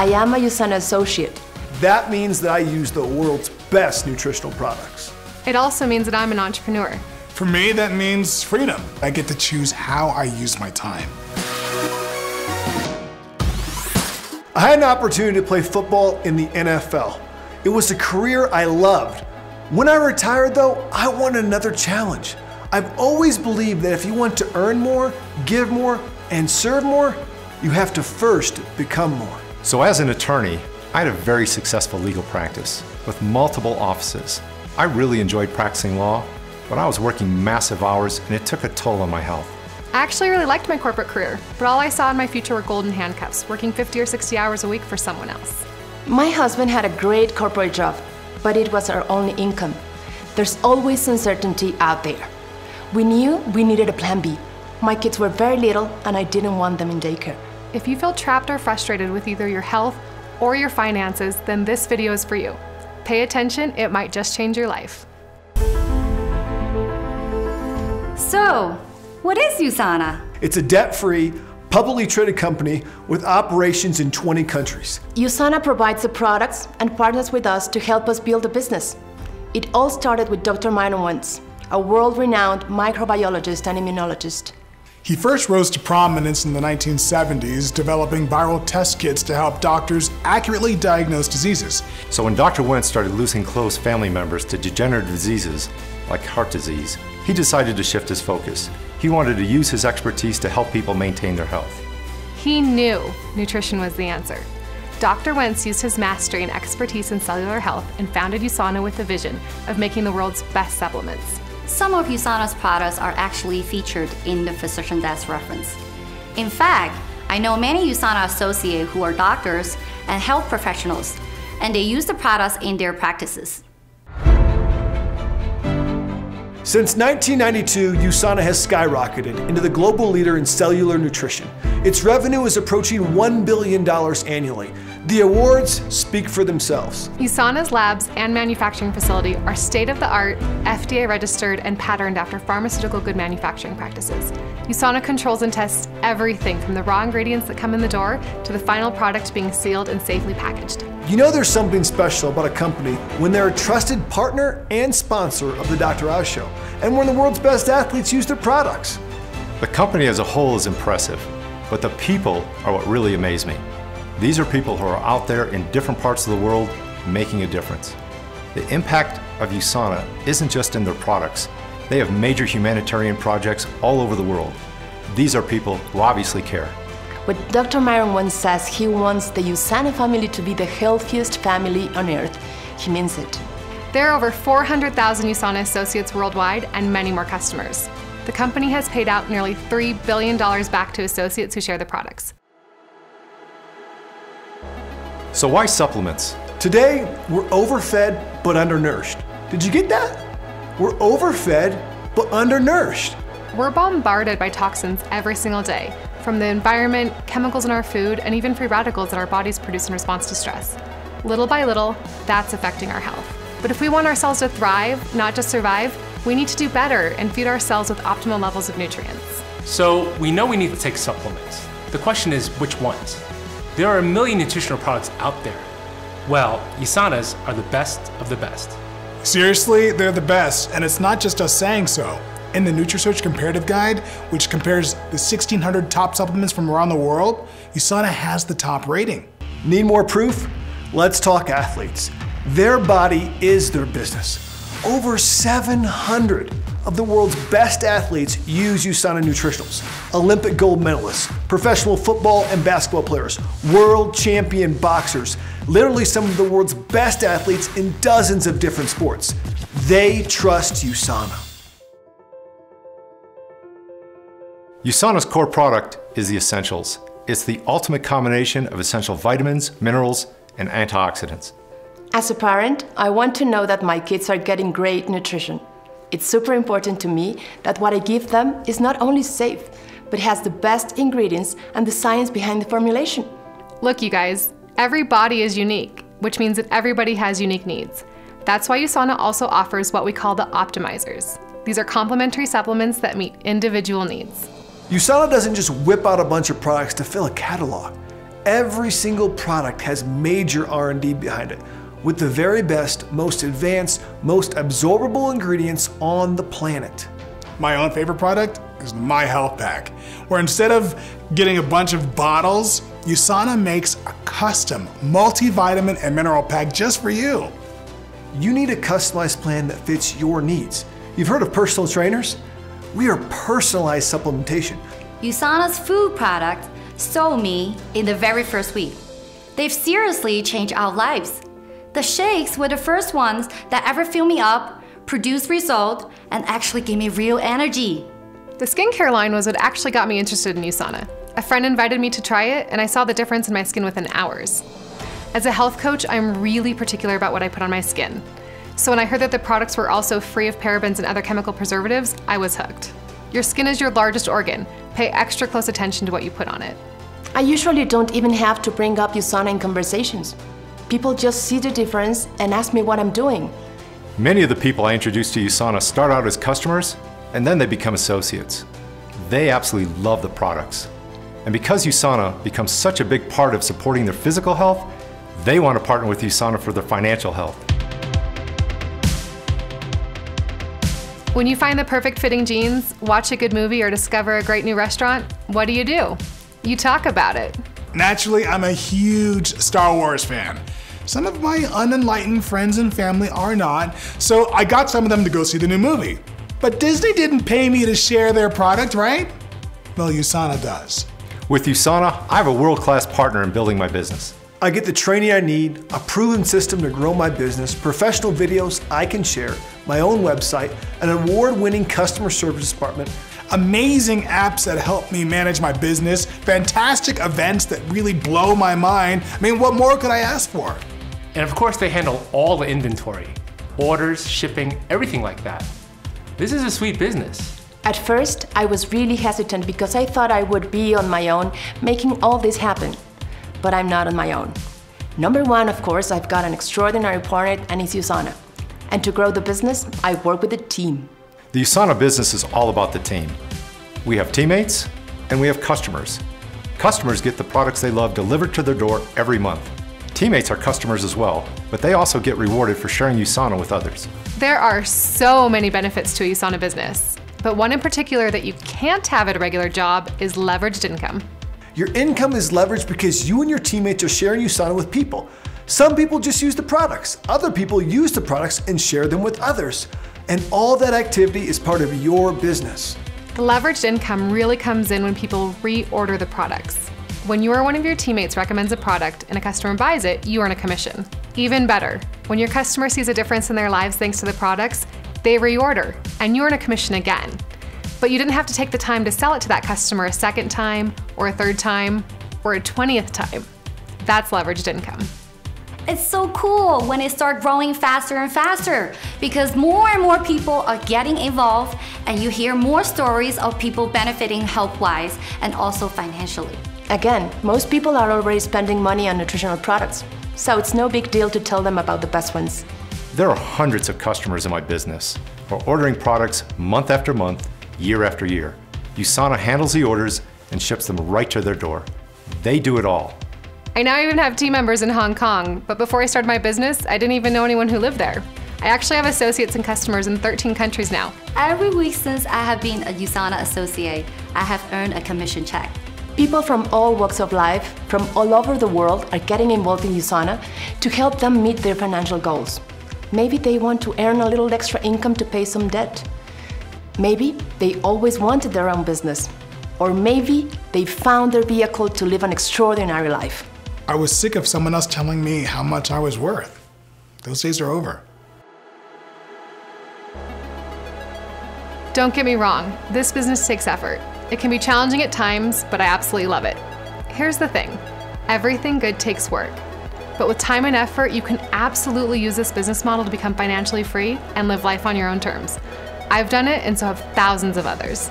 I am a USANA associate. That means that I use the world's best nutritional products. It also means that I'm an entrepreneur. For me, that means freedom. I get to choose how I use my time. I had an opportunity to play football in the NFL. It was a career I loved. When I retired, though, I wanted another challenge. I've always believed that if you want to earn more, give more, and serve more, you have to first become more. So, as an attorney, I had a very successful legal practice with multiple offices. I really enjoyed practicing law, but I was working massive hours and it took a toll on my health. I actually really liked my corporate career, but all I saw in my future were golden handcuffs, working 50 or 60 hours a week for someone else. My husband had a great corporate job, but it was our only income. There's always uncertainty out there. We knew we needed a plan B. My kids were very little and I didn't want them in daycare. If you feel trapped or frustrated with either your health or your finances, then this video is for you. Pay attention, it might just change your life. So, what is USANA? It's a debt free, publicly traded company with operations in 20 countries. USANA provides the products and partners with us to help us build a business. It all started with Dr. Myron Wentz, a world renowned microbiologist and immunologist. He first rose to prominence in the 1970s, developing viral test kits to help doctors accurately diagnose diseases. So, when Dr. Wentz started losing close family members to degenerative diseases like heart disease, he decided to shift his focus. He wanted to use his expertise to help people maintain their health. He knew nutrition was the answer. Dr. Wentz used his mastery and expertise in cellular health and founded USANA with the vision of making the world's best supplements. Some of USANA's products are actually featured in the Physician Desk reference. In fact, I know many USANA associates who are doctors and health professionals, and they use the products in their practices. Since 1992, USANA has skyrocketed into the global leader in cellular nutrition. Its revenue is approaching $1 billion annually. The awards speak for themselves. USANA's labs and manufacturing facility are state of the art, FDA registered, and patterned after pharmaceutical good manufacturing practices. USANA controls and tests everything from the raw ingredients that come in the door to the final product being sealed and safely packaged. You know there's something special about a company when they're a trusted partner and sponsor of the Dr. Oz Show, and when the world's best athletes use their products. The company as a whole is impressive, but the people are what really amaze me. These are people who are out there in different parts of the world making a difference. The impact of USANA isn't just in their products. They have major humanitarian projects all over the world. These are people who obviously care. What Dr. Myron Wentz says he wants the USANA family to be the healthiest family on earth, he means it. There are over 400,000 USANA associates worldwide and many more customers. The company has paid out nearly $3 billion back to associates who share the products. So why supplements? Today, we're overfed but undernourished. Did you get that? We're overfed but undernourished. We're bombarded by toxins every single day, from the environment, chemicals in our food, and even free radicals that our bodies produce in response to stress. Little by little, that's affecting our health. But if we want ourselves to thrive, not just survive, we need to do better and feed ourselves with optimal levels of nutrients. So we know we need to take supplements. The question is, which ones? There are a million nutritional products out there. Well, USANA's are the best of the best. Seriously, they're the best, and it's not just us saying so. In the NutriSearch Comparative Guide, which compares the 1,600 top supplements from around the world, USANA has the top rating. Need more proof? Let's talk athletes. Their body is their business. Over 700 of the world's best athletes use USANA Nutritionals. Olympic gold medalists, professional football and basketball players, world champion boxers, literally some of the world's best athletes in dozens of different sports. They trust USANA. USANA's core product is the Essentials. It's the ultimate combination of essential vitamins, minerals, and antioxidants. As a parent, I want to know that my kids are getting great nutrition. It's super important to me that what I give them is not only safe, but has the best ingredients and the science behind the formulation. Look, you guys, every body is unique, which means that everybody has unique needs. That's why USANA also offers what we call the optimizers. These are complementary supplements that meet individual needs. USANA doesn't just whip out a bunch of products to fill a catalog. Every single product has major R&D behind it, with the very best, most advanced, most absorbable ingredients on the planet. My own favorite product is my health pack, where instead of getting a bunch of bottles, USANA makes a custom multivitamin and mineral pack just for you. You need a customized plan that fits your needs. You've heard of personal trainers? We are personalized supplementation. USANA's food product sold me in the very first week. They've seriously changed our lives. The shakes were the first ones that ever filled me up, produced results, and actually gave me real energy. The skincare line was what actually got me interested in USANA. A friend invited me to try it, and I saw the difference in my skin within hours. As a health coach, I'm really particular about what I put on my skin. So when I heard that the products were also free of parabens and other chemical preservatives, I was hooked. Your skin is your largest organ. Pay extra close attention to what you put on it. I usually don't even have to bring up USANA in conversations. People just see the difference and ask me what I'm doing. Many of the people I introduce to USANA start out as customers and then they become associates. They absolutely love the products. And because USANA becomes such a big part of supporting their physical health, they want to partner with USANA for their financial health. When you find the perfect fitting jeans, watch a good movie, or discover a great new restaurant, what do you do? You talk about it. Naturally, I'm a huge Star Wars fan. Some of my unenlightened friends and family are not, so I got some of them to go see the new movie. But Disney didn't pay me to share their product, right? Well, USANA does. With USANA, I have a world-class partner in building my business. I get the training I need, a proven system to grow my business, professional videos I can share, my own website, an award-winning customer service department, amazing apps that help me manage my business, fantastic events that really blow my mind. I mean, what more could I ask for? And of course, they handle all the inventory, orders, shipping, everything like that. This is a sweet business. At first, I was really hesitant because I thought I would be on my own making all this happen but I'm not on my own. Number one, of course, I've got an extraordinary partner and it's USANA. And to grow the business, I work with a team. The USANA business is all about the team. We have teammates and we have customers. Customers get the products they love delivered to their door every month. Teammates are customers as well, but they also get rewarded for sharing USANA with others. There are so many benefits to a USANA business, but one in particular that you can't have at a regular job is leveraged income. Your income is leveraged because you and your teammates are sharing USANA with people. Some people just use the products. Other people use the products and share them with others. And all that activity is part of your business. The leveraged income really comes in when people reorder the products. When you or one of your teammates recommends a product and a customer buys it, you earn a commission. Even better, when your customer sees a difference in their lives thanks to the products, they reorder and you earn a commission again but you didn't have to take the time to sell it to that customer a second time, or a third time, or a 20th time. That's leveraged income. It's so cool when it starts growing faster and faster because more and more people are getting involved and you hear more stories of people benefiting health-wise and also financially. Again, most people are already spending money on nutritional products, so it's no big deal to tell them about the best ones. There are hundreds of customers in my business who are ordering products month after month year after year. USANA handles the orders and ships them right to their door. They do it all. I now even have team members in Hong Kong, but before I started my business, I didn't even know anyone who lived there. I actually have associates and customers in 13 countries now. Every week since I have been a USANA associate, I have earned a commission check. People from all walks of life, from all over the world, are getting involved in USANA to help them meet their financial goals. Maybe they want to earn a little extra income to pay some debt. Maybe they always wanted their own business. Or maybe they found their vehicle to live an extraordinary life. I was sick of someone else telling me how much I was worth. Those days are over. Don't get me wrong, this business takes effort. It can be challenging at times, but I absolutely love it. Here's the thing everything good takes work. But with time and effort, you can absolutely use this business model to become financially free and live life on your own terms. I've done it, and so have thousands of others.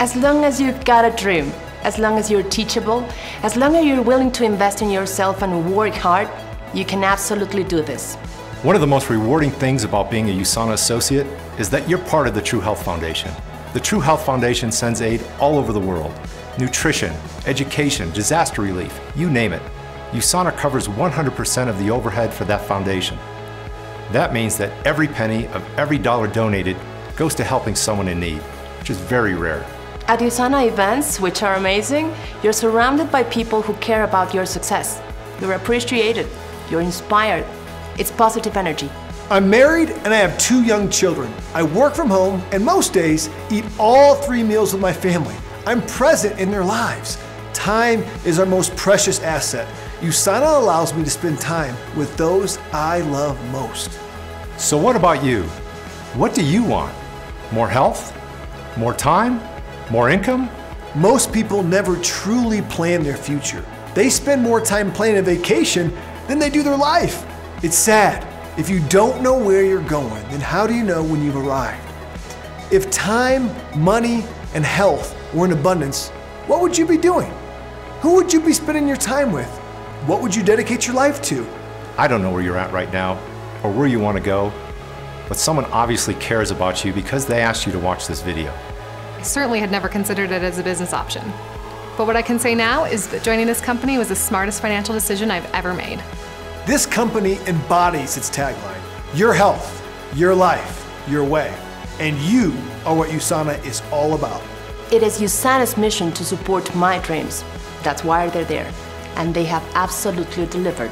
As long as you've got a dream, as long as you're teachable, as long as you're willing to invest in yourself and work hard, you can absolutely do this. One of the most rewarding things about being a USANA associate is that you're part of the True Health Foundation. The True Health Foundation sends aid all over the world. nutrition, education, disaster relief, you name it. USANA covers 100% of the overhead for that foundation. That means that every penny of every dollar donated goes to helping someone in need, which is very rare. At USANA events, which are amazing, you're surrounded by people who care about your success. You're appreciated, you're inspired. It's positive energy. I'm married and I have two young children. I work from home and most days eat all three meals with my family. I'm present in their lives. Time is our most precious asset. USANA allows me to spend time with those I love most. So, what about you? What do you want? More health? More time? More income? Most people never truly plan their future. They spend more time planning a vacation than they do their life. It's sad. If you don't know where you're going, then how do you know when you've arrived? If time, money, and health were in abundance, what would you be doing? Who would you be spending your time with? What would you dedicate your life to? I don't know where you're at right now or where you want to go, but someone obviously cares about you because they asked you to watch this video. I certainly had never considered it as a business option. But what I can say now is that joining this company was the smartest financial decision I've ever made. This company embodies its tagline Your health, your life, your way. And you are what USANA is all about. It is USANA's mission to support my dreams. That's why they're there. And they have absolutely delivered.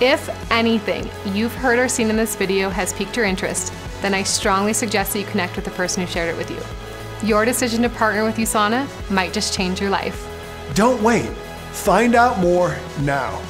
If anything you've heard or seen in this video has piqued your interest, then I strongly suggest that you connect with the person who shared it with you. Your decision to partner with USANA might just change your life. Don't wait. Find out more now.